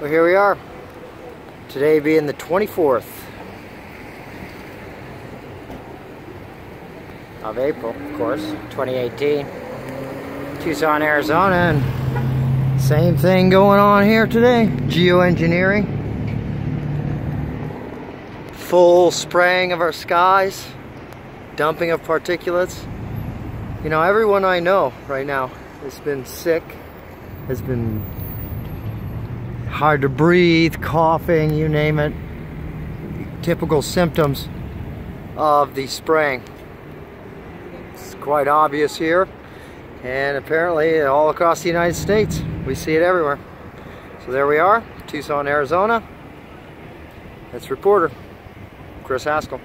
Well, here we are. Today being the 24th of April, of course, 2018. Tucson, Arizona, and same thing going on here today. Geoengineering. Full spraying of our skies. Dumping of particulates. You know, everyone I know right now has been sick, has been hard to breathe, coughing, you name it. Typical symptoms of the spraying. It's quite obvious here and apparently all across the United States. We see it everywhere. So there we are, Tucson, Arizona. That's reporter Chris Haskell.